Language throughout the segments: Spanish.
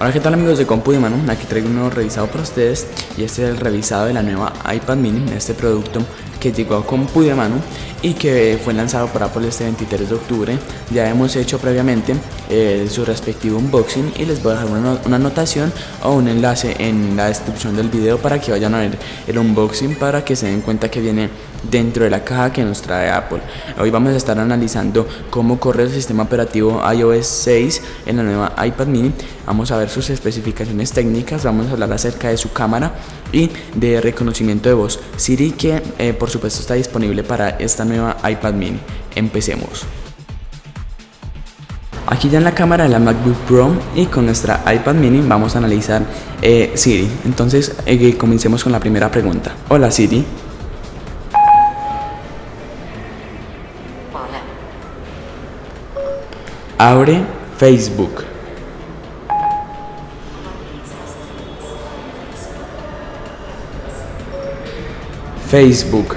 Hola qué tal amigos de Compu de aquí traigo un nuevo revisado para ustedes y este es el revisado de la nueva iPad mini, este producto que llegó Compu de Mano y que fue lanzado por Apple este 23 de octubre. Ya hemos hecho previamente eh, su respectivo unboxing y les voy a dejar una, una, anotación o un enlace en la descripción del video para que vayan a ver el unboxing para que se den cuenta que viene dentro de la caja que nos trae Apple. Hoy vamos a estar analizando cómo corre el sistema operativo iOS 6 en la nueva iPad mini. Vamos a ver sus especificaciones técnicas, vamos a hablar acerca de su cámara y de reconocimiento de voz Siri que eh, por supuesto está disponible para esta nueva iPad mini. Empecemos. Aquí ya en la cámara de la MacBook Pro y con nuestra iPad mini vamos a analizar eh, Siri. Entonces eh, comencemos con la primera pregunta. Hola Siri. Hola. Abre Facebook. Facebook.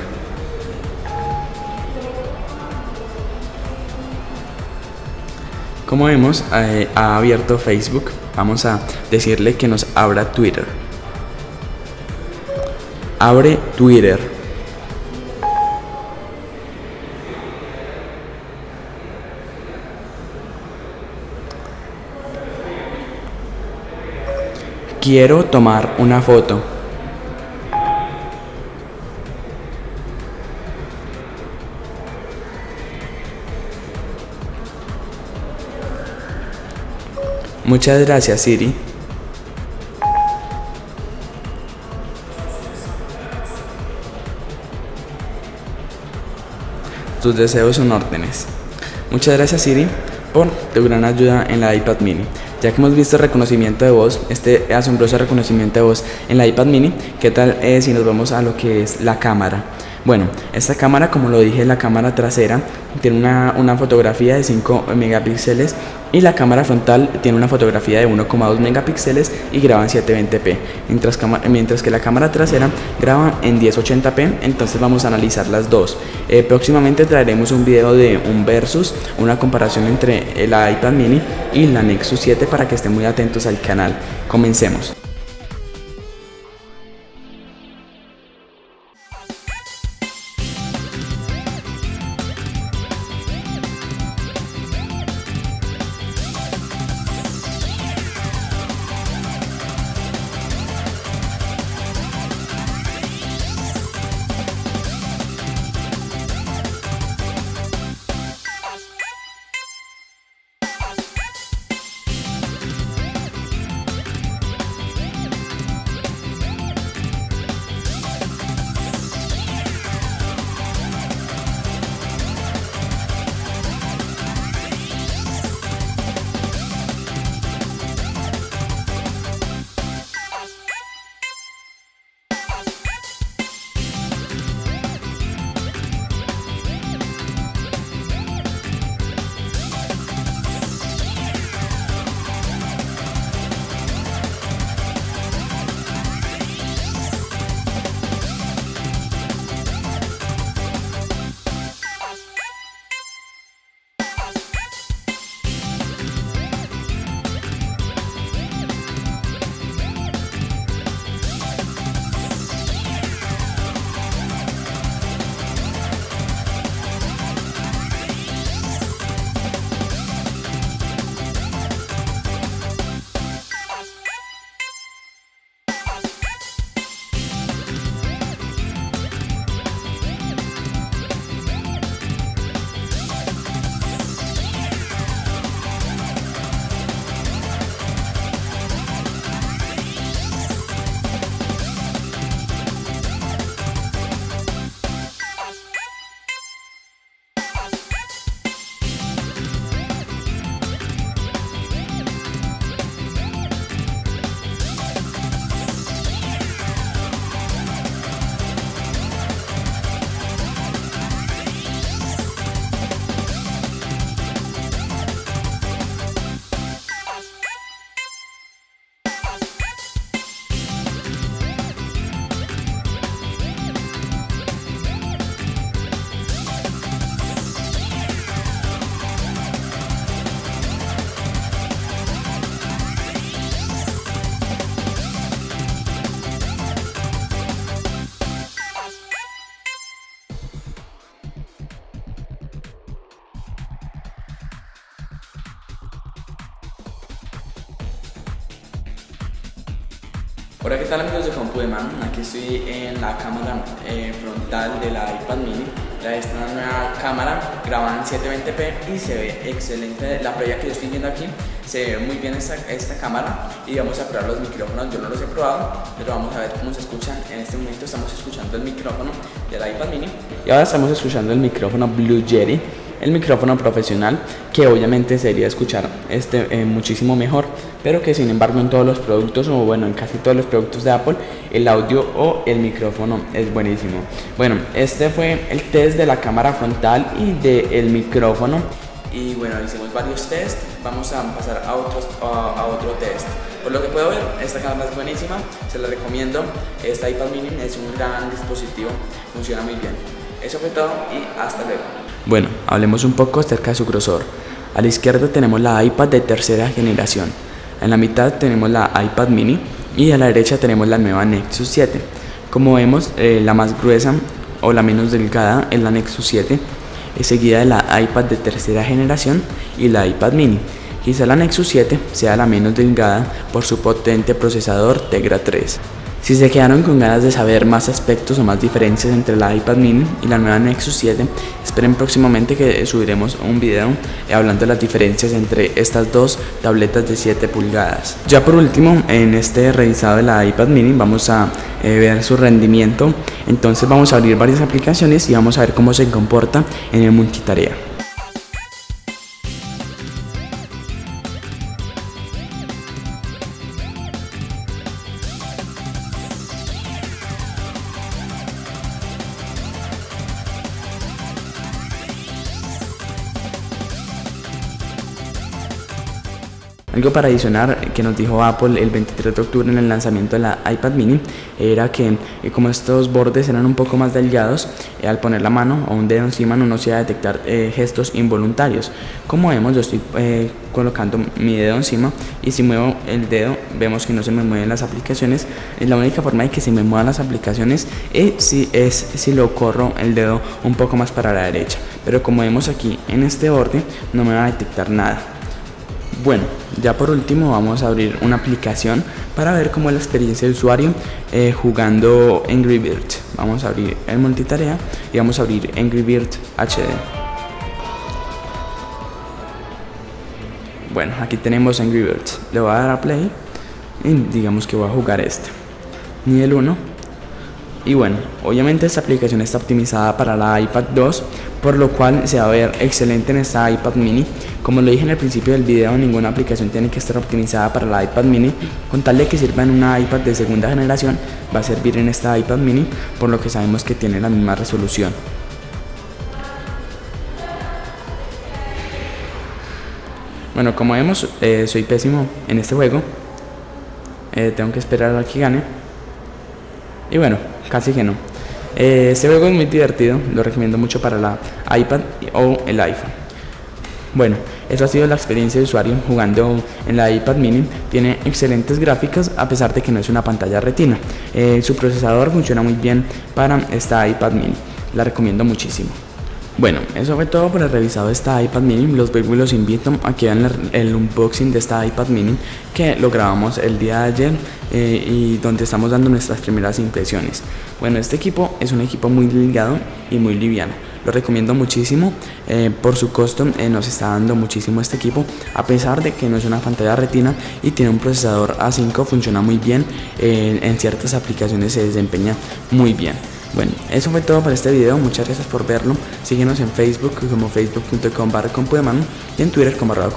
Como vemos, eh, ha abierto Facebook. Vamos a decirle que nos abra Twitter. Abre Twitter. Quiero tomar una foto. Muchas gracias, Siri. Tus deseos son órdenes. Muchas gracias, Siri, por tu gran ayuda en la iPad mini. Ya que hemos visto el reconocimiento de voz, este asombroso reconocimiento de voz en la iPad mini, ¿qué tal eh, si nos vamos a lo que es la cámara? Bueno, esta cámara, como lo dije, la cámara trasera tiene una, una fotografía de 5 megapíxeles y la cámara frontal tiene una fotografía de 1,2 megapíxeles y graba en 720p, mientras, mientras, que la cámara trasera graba en 1080p, entonces vamos a analizar las dos. Eh, próximamente traeremos un video de un versus, una comparación entre la iPad mini y la Nexus 7 para que estén muy atentos al canal. Comencemos. Hola, ¿qué tal amigos de Compu de Mano? Aquí estoy en la cámara eh, frontal de la iPad mini. Esta es una nueva cámara grabada en 720p y se ve excelente. La prueba que yo estoy viendo aquí se ve muy bien esta, esta cámara y vamos a probar los micrófonos. Yo no los he probado, pero vamos a ver cómo se escuchan. En este momento estamos escuchando el micrófono de la iPad mini y ahora estamos escuchando el micrófono Blue Yeti el micrófono profesional que obviamente sería escuchar este eh, muchísimo mejor pero que sin embargo en todos los productos o bueno en casi todos los productos de Apple el audio o el micrófono es buenísimo. Bueno este fue el test de la cámara frontal y del micrófono. Y bueno hicimos varios test. Vamos a pasar a, otros, a, otro test. Por lo que puedo ver esta cámara es buenísima. Se la recomiendo. Esta iPad mini es un gran dispositivo. Funciona muy bien. Eso fue todo y hasta luego. Bueno, hablemos un poco acerca de su grosor. A la izquierda tenemos la iPad de tercera generación, en la mitad tenemos la iPad mini y a la derecha tenemos la nueva Nexus 7. Como vemos, eh, la más gruesa o la menos delgada es la Nexus 7, es seguida de la iPad de tercera generación y la iPad mini. Quizá la Nexus 7 sea la menos delgada por su potente procesador Tegra 3. Si se quedaron con ganas de saber más aspectos o más diferencias entre la iPad mini y la nueva Nexus 7, esperen próximamente que subiremos un video hablando de las diferencias entre estas dos tabletas de 7 pulgadas. Ya por último, en este revisado de la iPad mini vamos a eh, ver su rendimiento, entonces vamos a abrir varias aplicaciones y vamos a ver cómo se comporta en el multitarea. Algo para adicionar que nos dijo Apple el 23 de octubre en el lanzamiento de la iPad mini era que eh, como estos bordes eran un poco más delgados, eh, al poner la mano o un dedo encima no nos iba a detectar eh, gestos involuntarios. Como vemos, yo estoy colocando mi dedo encima y si muevo el dedo vemos que no se me mueven las aplicaciones. La única forma de que se me muevan las aplicaciones es si, es si lo corro el dedo un poco más para la derecha. Pero como vemos aquí en este borde no me va a detectar nada. Bueno, ya por último vamos a abrir una aplicación para ver cómo es la experiencia de usuario eh, jugando Angry Birds. Vamos a abrir el multitarea y vamos a abrir Angry Birds HD. Bueno, aquí tenemos Angry Birds. Le voy a dar a play y digamos que voy a jugar este. Nivel 1. Y bueno, obviamente esta aplicación está optimizada para la iPad 2, por lo cual se va a ver excelente en esta iPad mini como lo dije en el principio del video, ninguna aplicación tiene que estar optimizada para la iPad mini. Con tal de que sirva en una iPad de segunda generación, va a servir en esta iPad mini, por lo que sabemos que tiene la misma resolución. Bueno, como vemos, eh, soy pésimo en este juego. Eh, tengo que esperar a que gane. Y bueno, casi que no. Eh, este juego es muy divertido, lo recomiendo mucho para la iPad o el iPhone. Bueno, eso ha sido la experiencia de usuario jugando en la iPad mini. Tiene excelentes gráficas a pesar de que no es una pantalla retina. Eh, su procesador funciona muy bien para esta iPad mini. La recomiendo muchísimo. Bueno, eso fue todo por el revisado de esta iPad mini. Los veo y los invito a que vean el, unboxing de esta iPad mini que lo grabamos el día de ayer eh, y donde estamos dando nuestras primeras impresiones. Bueno, este equipo es un equipo muy delgado y muy liviano lo recomiendo muchísimo. Eh, por su costo eh, nos está dando muchísimo este equipo, a pesar de que no es una pantalla retina y tiene un procesador A5, funciona muy bien, en ciertas aplicaciones se desempeña muy bien. Bueno, eso fue todo para este video, muchas gracias por verlo. Síguenos en Facebook como facebook.com barra y en Twitter como arroba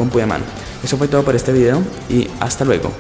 Eso fue todo por este video y hasta luego.